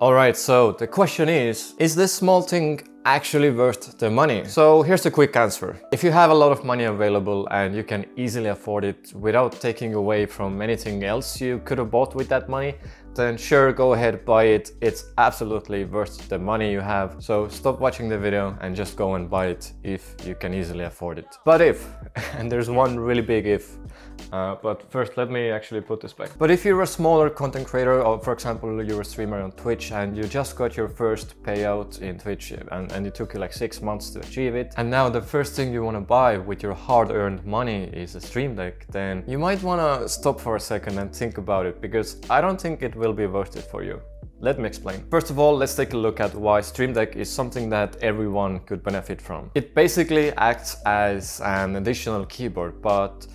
Alright, so the question is, is this small thing actually worth the money? So here's the quick answer. If you have a lot of money available and you can easily afford it without taking away from anything else you could have bought with that money, then sure, go ahead, buy it. It's absolutely worth the money you have. So stop watching the video and just go and buy it if you can easily afford it. But if, and there's one really big if, uh, but first let me actually put this back. But if you're a smaller content creator, or for example, you're a streamer on Twitch and you just got your first payout in Twitch and, and it took you like six months to achieve it, and now the first thing you want to buy with your hard-earned money is a Stream Deck, then you might want to stop for a second and think about it because I don't think it will be worth it for you. Let me explain. First of all, let's take a look at why Stream Deck is something that everyone could benefit from. It basically acts as an additional keyboard, but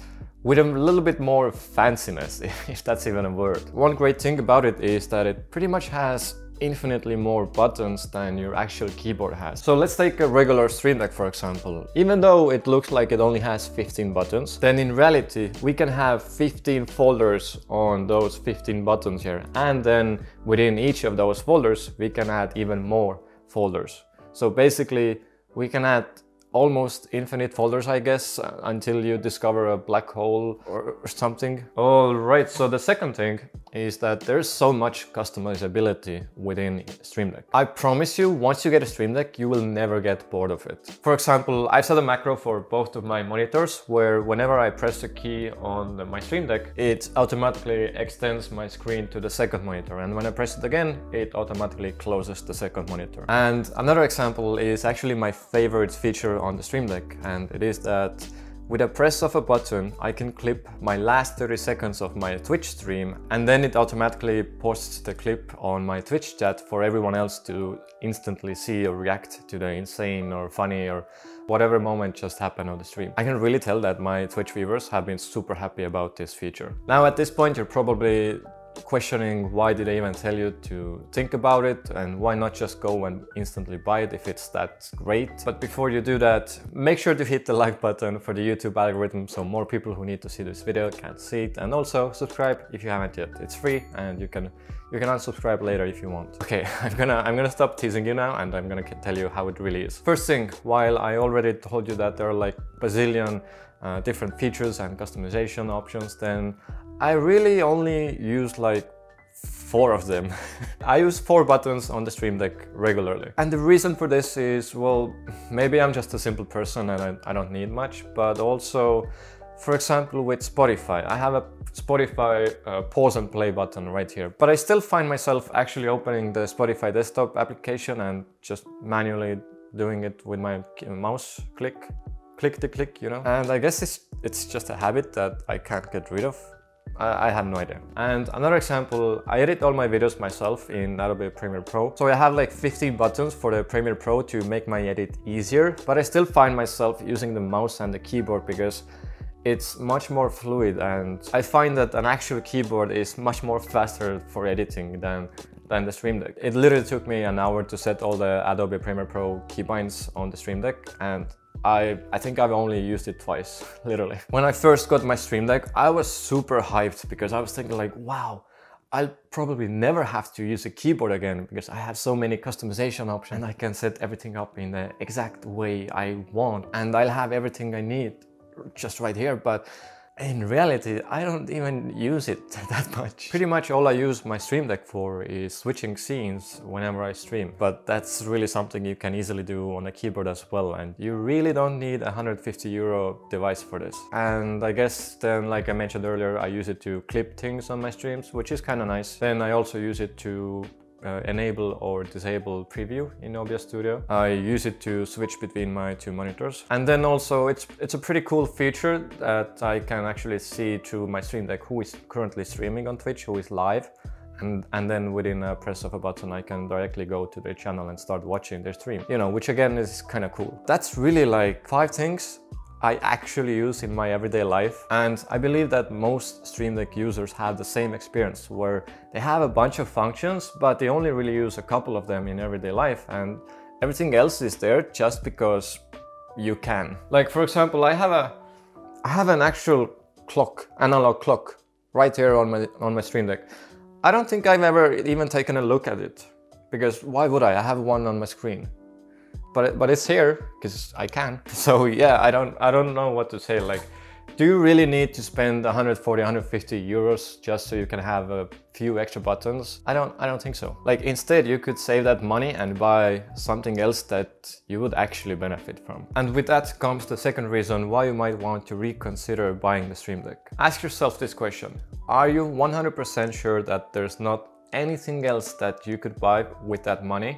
with a little bit more fanciness, if that's even a word. One great thing about it is that it pretty much has infinitely more buttons than your actual keyboard has. So let's take a regular Stream Deck for example. Even though it looks like it only has 15 buttons, then in reality we can have 15 folders on those 15 buttons here. And then within each of those folders we can add even more folders. So basically we can add almost infinite folders, I guess, uh, until you discover a black hole or, something. All right, so the second thing is that there's so much customizability within Stream Deck. I promise you, once you get a Stream Deck, you will never get bored of it. For example, I've set a macro for both of my monitors where whenever I press a key on my Stream Deck, it automatically extends my screen to the second monitor. And when I press it again, it automatically closes the second monitor. And another example is actually my favorite feature on the Stream Deck and it is that with a press of a button, I can clip my last 30 seconds of my Twitch stream and then it automatically posts the clip on my Twitch chat for everyone else to instantly see or react to the insane or funny or whatever moment just happened on the stream. I can really tell that my Twitch viewers have been super happy about this feature. Now at this point you're probably questioning why did I even tell you to think about it and why not just go and instantly buy it if it's that great. But before you do that, make sure to hit the like button for the YouTube algorithm so more people who need to see this video can see it and also subscribe if you haven't yet. It's free and you can you can unsubscribe later if you want. Okay, I'm gonna I'm gonna stop teasing you now and I'm gonna tell you how it really is. First thing, while I already told you that there are like bazillion uh, different features and customization options, then I really only use like four of them. I use four buttons on the Stream Deck regularly. And the reason for this is, well, maybe I'm just a simple person and I, I don't need much, but also, for example, with Spotify, I have a Spotify uh, pause and play button right here, but I still find myself actually opening the Spotify desktop application and just manually doing it with my mouse click, click to click, you know? And I guess it's, it's just a habit that I can't get rid of. I, have no idea. And another example, I edit all my videos myself in Adobe Premiere Pro. So I have like 15 buttons for the Premiere Pro to make my edit easier, but I still find myself using the mouse and the keyboard because it's much more fluid and I find that an actual keyboard is much more faster for editing than than the Stream Deck. It literally took me an hour to set all the Adobe Premiere Pro keybinds on the Stream Deck and I, I think I've only used it twice, literally. When I first got my Stream Deck, I was super hyped because I was thinking like, wow, I'll probably never have to use a keyboard again because I have so many customization options and I can set everything up in the exact way I want and I'll have everything I need just right here. But in reality, I don't even use it that much. Pretty much all I use my Stream Deck for is switching scenes whenever I stream. But that's really something you can easily do on a keyboard as well. And you really don't need a 150 euro device for this. And I guess then, like I mentioned earlier, I use it to clip things on my streams, which is kind of nice. Then I also use it to uh, enable or disable preview in OBS Studio. I use it to switch between my two monitors. And then also it's, it's a pretty cool feature that I can actually see through my Stream Deck who is currently streaming on Twitch, who is live. And, and then within a press of a button, I can directly go to their channel and start watching their stream, you know, which again is kind of cool. That's really like five things I actually use in my everyday life. And I believe that most Stream Deck users have the same experience where they have a bunch of functions, but they only really use a couple of them in everyday life. And everything else is there just because you can. Like for example, I have a, I have an actual clock, analog clock, right here on my, on my Stream Deck. I don't think I've ever even taken a look at it. because why would I? I have one on my screen. But, but it's here because I can. So yeah, I don't, I don't know what to say. Like, do you really need to spend 140, 150 euros just so you can have a few extra buttons? I don't, I don't think so. Like instead you could save that money and buy something else that you would actually benefit from. And with that comes the second reason why you might want to reconsider buying the Stream Deck. Ask yourself this question. Are you 100% sure that there's not anything else that you could buy with that money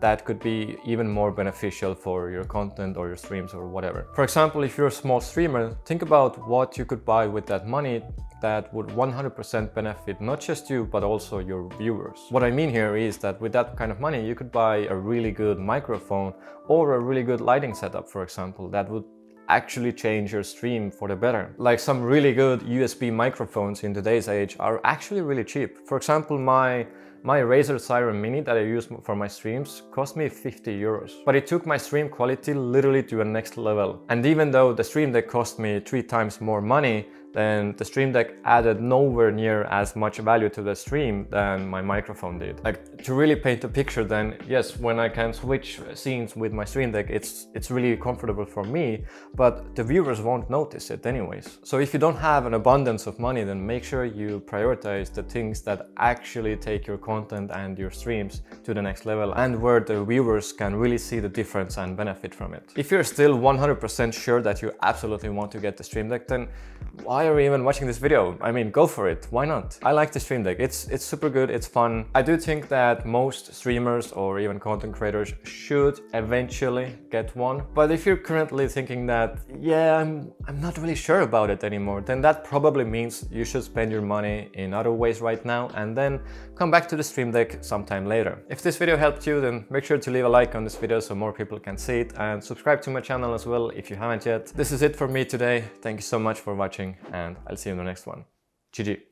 that could be even more beneficial for your content or your streams or whatever. For example, if you're a small streamer, think about what you could buy with that money that would 100% benefit not just you but also your viewers. What I mean here is that with that kind of money you could buy a really good microphone or a really good lighting setup for example that would actually change your stream for the better. Like some really good USB microphones in today's age are actually really cheap. For example, my my Razer Siren Mini that I use for my streams cost me 50 euros. But it took my stream quality literally to a next level. And even though the Stream Deck cost me three times more money, then the Stream Deck added nowhere near as much value to the stream than my microphone did. Like to really paint a picture then, yes, when I can switch scenes with my Stream Deck, it's, it's really comfortable for me, but the viewers won't notice it anyways. So if you don't have an abundance of money, then make sure you prioritize the things that actually take your content and your streams to the next level and where the viewers can really see the difference and benefit from it. If you're still 100% sure that you absolutely want to get the Stream Deck, then why are you even watching this video? I mean, go for it. Why not? I like the Stream Deck. It's, it's super good. It's fun. I do think that most streamers or even content creators should eventually get one. But if you're currently thinking that, yeah, I'm, I'm not really sure about it anymore, then that probably means you should spend your money in other ways right now and then come back the Stream Deck sometime later. If this video helped you, then make sure to leave a like on this video so more people can see it and subscribe to my channel as well if you haven't yet. This is it for me today. Thank you so much for watching and I'll see you in the next one. GG.